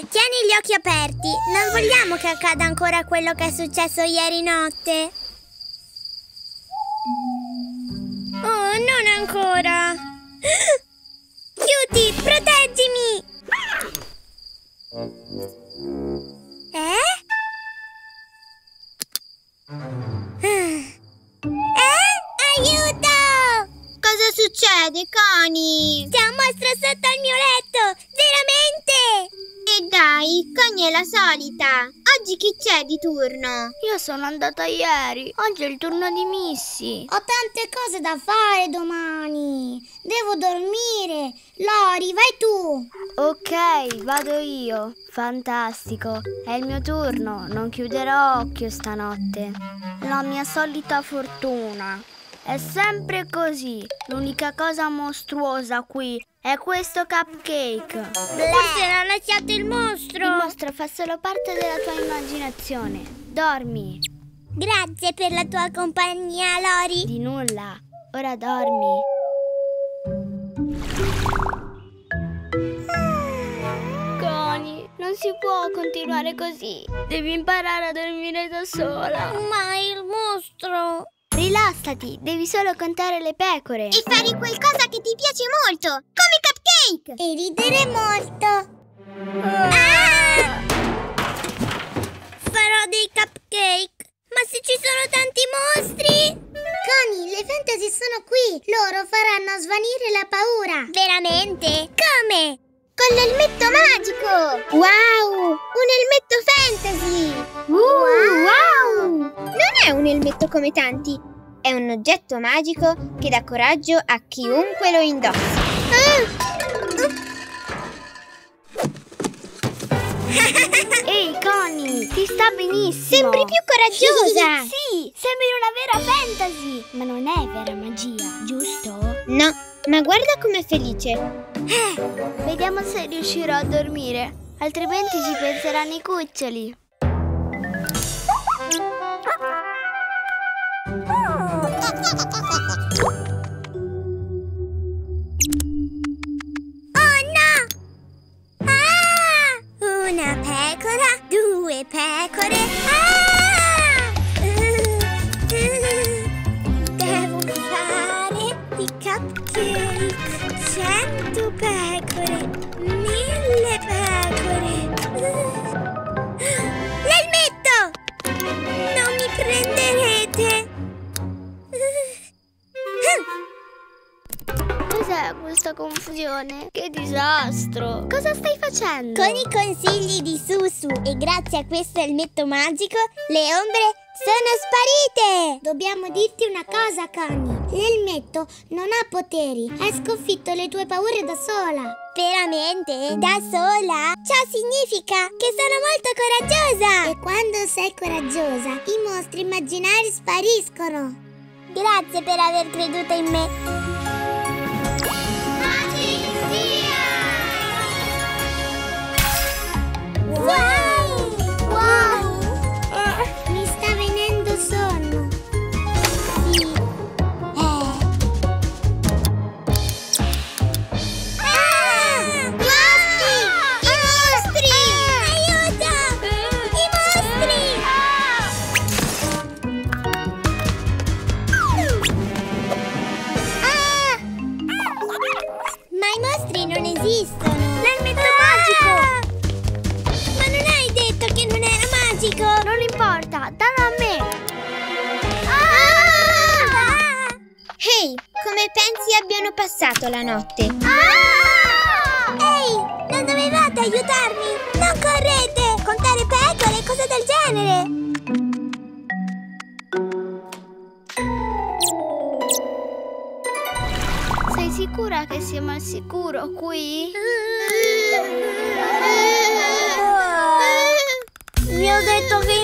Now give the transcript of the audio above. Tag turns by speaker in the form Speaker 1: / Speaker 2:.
Speaker 1: Tieni gli occhi aperti. Non vogliamo che accada ancora quello che è successo ieri notte. Oh, non ancora. Cutie, proteggimi! Eh? Eh? Aiuto!
Speaker 2: Cosa succede, Connie?
Speaker 1: C'è un mostro sotto il mio letto!
Speaker 2: Dai, Connie è la solita. Oggi chi c'è di turno?
Speaker 3: Io sono andata ieri. Oggi è il turno di Missy.
Speaker 1: Ho tante cose da fare domani. Devo dormire. Lori, vai tu.
Speaker 3: Ok, vado io. Fantastico. È il mio turno. Non chiuderò occhio stanotte. La mia solita fortuna. È sempre così. L'unica cosa mostruosa qui è questo cupcake.
Speaker 1: Forse l'ha lasciato il mostro.
Speaker 3: Il mostro fa solo parte della tua immaginazione. Dormi.
Speaker 1: Grazie per la tua compagnia, Lori.
Speaker 3: Di nulla. Ora dormi. Connie, non si può continuare così. Devi imparare a dormire da sola.
Speaker 1: Ma il mostro.
Speaker 3: Rilassati, devi solo contare le pecore.
Speaker 2: E fare qualcosa che ti piace molto, come cupcake.
Speaker 1: E ridere molto. Ah! Farò dei cupcake. Ma se ci sono tanti mostri? Connie, le fantasy sono qui. Loro faranno svanire la paura. Veramente?
Speaker 2: Con l'elmetto magico! Wow! Un elmetto fantasy!
Speaker 1: wow!
Speaker 2: Non è un elmetto come tanti, è un oggetto magico che dà coraggio a chiunque lo indossi.
Speaker 3: Ehi, Connie, ti sta benissimo.
Speaker 2: Sembri più coraggiosa!
Speaker 3: Sì, sembri una vera fantasy. Ma non è vera magia, giusto?
Speaker 2: No, ma guarda com'è felice.
Speaker 3: Eh, vediamo se riuscirò a dormire. Altrimenti ci penseranno i cuccioli.
Speaker 1: Oh no! Ah! Una pecora, due pecore. Ah! Devo fare i cupcake. Pecore, mille pecore. L'elmetto! Non mi prenderete.
Speaker 3: Cos'è questa confusione? Che disastro! Cosa stai facendo?
Speaker 1: Con i consigli di Susu e grazie a questo elmetto magico, le ombre sono sparite! Dobbiamo dirti una cosa, Connie. L'elmetto non ha poteri. Hai sconfitto le tue paure da sola. Veramente? Da sola? Ciò significa che sono molto coraggiosa! E quando sei coraggiosa, i mostri immaginari spariscono. Grazie per aver creduto in me. Ma i mostri non esistono! L'elmetto magico! Ma non hai detto che non era magico?
Speaker 3: Non importa, dallo a me!
Speaker 1: Ah!
Speaker 2: Ehi, come pensi abbiano passato la notte?
Speaker 1: Ehi, non dovevate aiutarmi! Non correte! Contare pecore, cose del genere!
Speaker 3: Sei sicura che siamo al sicuro qui?
Speaker 1: Vi ho detto che